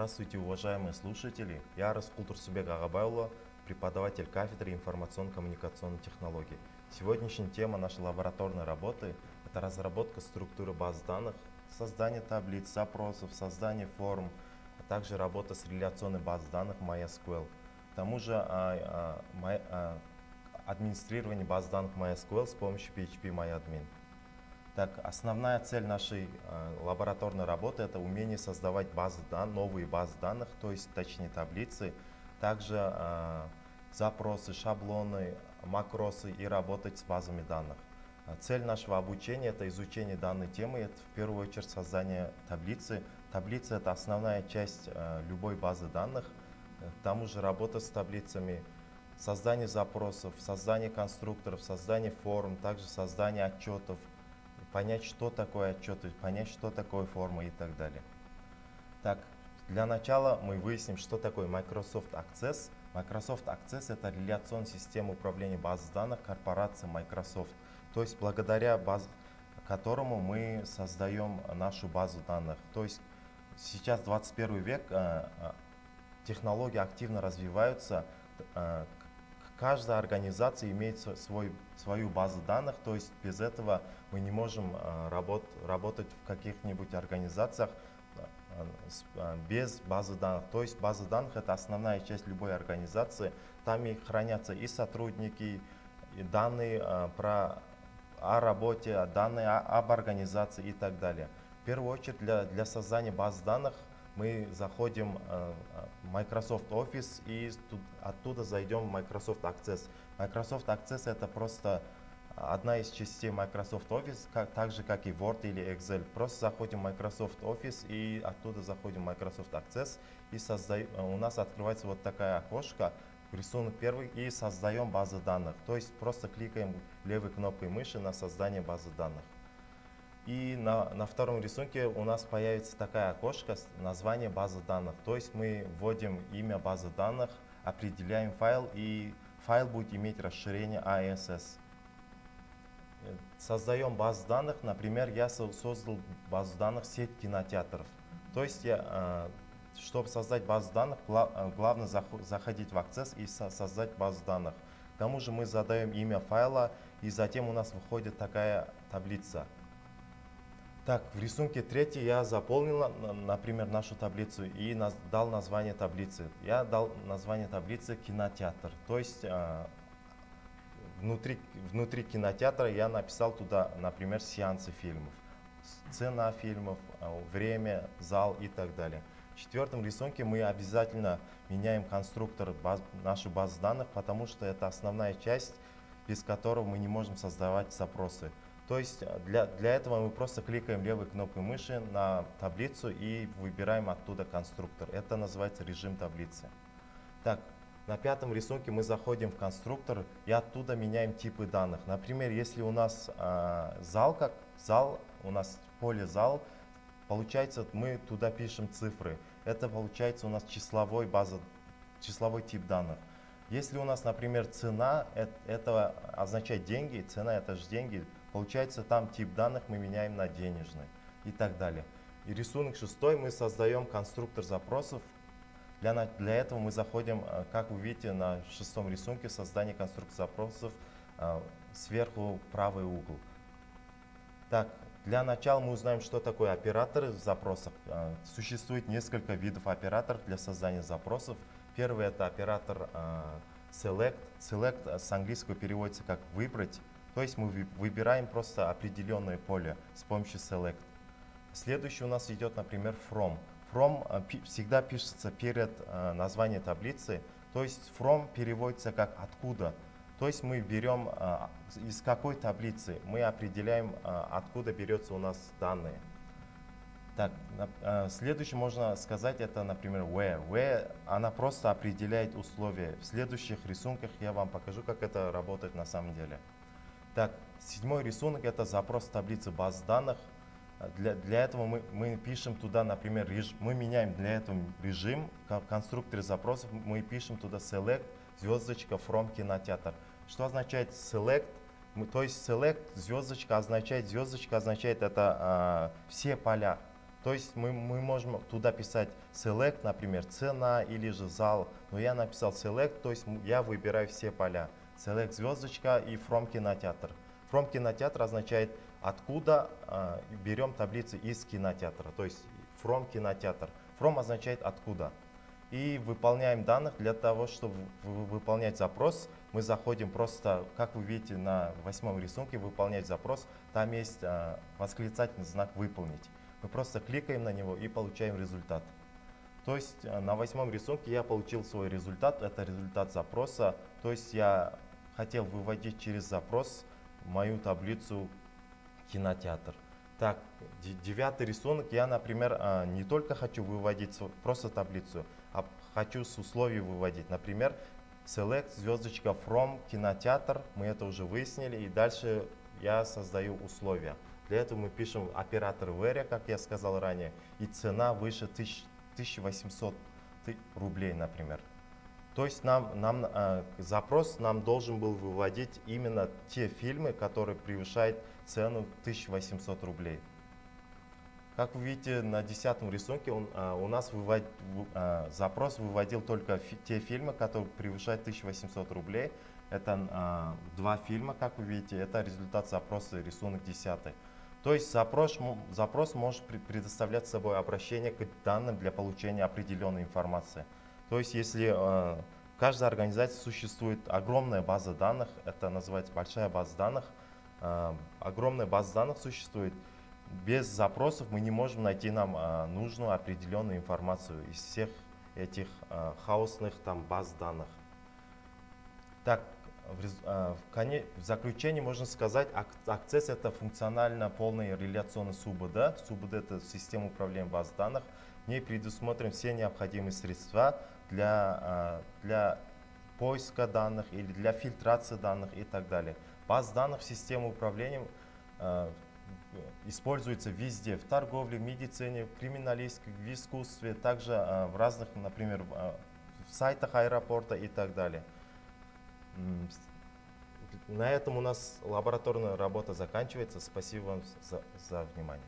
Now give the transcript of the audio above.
Здравствуйте, уважаемые слушатели. Я Раскул Турсубек Агабайло, преподаватель кафедры информационно-коммуникационных технологий. Сегодняшняя тема нашей лабораторной работы – это разработка структуры баз данных, создание таблиц, запросов, создание форм, а также работа с реляционной базой данных MySQL. К тому же а, а, а, администрирование баз данных MySQL с помощью PHP MyAdmin. Так, основная цель нашей э, лабораторной работы – это умение создавать базы данных, новые базы данных, то есть точнее таблицы, также э, запросы, шаблоны, макросы и работать с базами данных. Цель нашего обучения – это изучение данной темы, это в первую очередь создание таблицы. Таблица – это основная часть э, любой базы данных, к тому же работа с таблицами, создание запросов, создание конструкторов, создание форм, также создание отчетов – понять, что такое отчет, понять, что такое форма и так далее. Так, для начала мы выясним, что такое Microsoft Access. Microsoft Access – это реляционная система управления базой данных корпорации Microsoft. То есть благодаря баз, которому мы создаем нашу базу данных. То есть сейчас 21 век, э, э, технологии активно развиваются, э, каждая организация имеет свой, свою базу данных, то есть без этого мы не можем э, работ, работать в каких-нибудь организациях э, э, без базы данных. То есть база данных это основная часть любой организации. Там и хранятся и сотрудники, и данные про, о работе, данные об организации и так далее. В первую очередь для, для создания баз данных мы заходим э, в Microsoft Office и оттуда зайдем в Microsoft Access. Microsoft Access это просто одна из частей Microsoft Office, как, так же как и Word или Excel. Просто заходим в Microsoft Office и оттуда заходим в Microsoft Access и создаем, у нас открывается вот такая окошко, рисунок первый и создаем базу данных. То есть просто кликаем левой кнопкой мыши на создание базы данных. И на, на втором рисунке у нас появится такая окошко с названием базы данных. То есть мы вводим имя базы данных, определяем файл, и файл будет иметь расширение ASS. Создаем базу данных, например, я создал базу данных сеть кинотеатров. То есть, я, э, чтобы создать базу данных, э, главное заходить в Access и создать базу данных. К тому же мы задаем имя файла, и затем у нас выходит такая таблица. Так, в рисунке третий я заполнил, например, нашу таблицу и дал название таблицы. Я дал название таблицы кинотеатр. То есть а, внутри, внутри кинотеатра я написал туда, например, сеансы фильмов, цена фильмов, а, время, зал и так далее. В четвертом рисунке мы обязательно меняем конструктор, баз, нашу базу данных, потому что это основная часть, без которого мы не можем создавать запросы. То есть э, для, для этого мы просто кликаем левой кнопкой мыши на таблицу и выбираем оттуда конструктор. Это называется режим таблицы. Так, на пятом рисунке мы заходим в конструктор и оттуда меняем типы данных. Например, если у нас э, зал, как зал, у нас поле зал, получается мы туда пишем цифры. Это получается у нас числовой база, числовой тип данных. Если у нас, например, цена, это, это означает деньги, цена это же деньги, Получается, там тип данных мы меняем на денежный и так далее. И рисунок шестой мы создаем конструктор запросов. Для, для этого мы заходим, э, как вы видите на шестом рисунке, создание конструктора запросов, э, сверху правый угол. Так, для начала мы узнаем, что такое операторы запросов. Э, существует несколько видов операторов для создания запросов. Первый это оператор select. Select с английского переводится как «выбрать». То есть мы выбираем просто определенное поле с помощью select. Следующий у нас идет, например, from. From э, всегда пишется перед э, названием таблицы, то есть from переводится как откуда. То есть мы берем э, из какой таблицы, мы определяем, откуда берется у нас данные. Так, следующее можно сказать, это, например, where. Where, она просто определяет условия. В следующих рисунках я вам покажу, как это работает на самом деле. Так, седьмой рисунок это запрос таблицы баз данных. Для, для этого мы, мы пишем туда, например, реж, мы меняем для этого режим, в конструкторе запросов мы пишем туда select, звездочка, from кинотеатр. Что означает select? Мы, то есть select, звездочка означает, звездочка означает это а, все поля. То есть мы, мы можем туда писать select, например, цена или же зал. Но я написал select, то есть я выбираю все поля. Select звездочка и from кинотеатр. From кинотеатр означает откуда э, берем таблицы из кинотеатра. То есть from кинотеатр. From означает откуда. И выполняем данных для того, чтобы выполнять запрос. Мы заходим просто, как вы видите на восьмом рисунке, выполнять запрос. Там есть э, восклицательный знак «Выполнить». Мы просто кликаем на него и получаем результат. То есть э, на восьмом рисунке я получил свой результат, это результат запроса. То есть я хотел выводить через запрос мою таблицу кинотеатр. Так, девятый рисунок, я, например, э, не только хочу выводить просто таблицу, а хочу с условий выводить. Например, select звездочка from кинотеатр, мы это уже выяснили, и дальше я создаю условия. Для этого мы пишем оператор вэре, как я сказал ранее, и цена выше 1800 рублей, например. То есть нам, нам, э, запрос нам должен был выводить именно те фильмы, которые превышают цену 1800 рублей. Как вы видите на десятом рисунке, он, э, у нас вывод, э, запрос выводил только фи, те фильмы, которые превышают 1800 рублей. Это э, два фильма, как вы видите, это результат запроса рисунок 10. То есть запрос, запрос может предоставлять собой обращение к данным для получения определенной информации. То есть если э, каждой организации существует огромная база данных, это называется большая база данных, э, огромная база данных существует, без запросов мы не можем найти нам э, нужную определенную информацию из всех этих э, хаосных там, баз данных. Так, в, в, в заключении можно сказать, Access это функционально полная реляционная СУБД. СУБД это система управления баз данных. В ней предусмотрены все необходимые средства для, для поиска данных или для фильтрации данных и так далее. Баз данных в системе управления используется везде, в торговле, медицине, криминалистике, в искусстве, также в разных, например, в сайтах аэропорта и так далее. На этом у нас лабораторная работа заканчивается. Спасибо вам за, за внимание.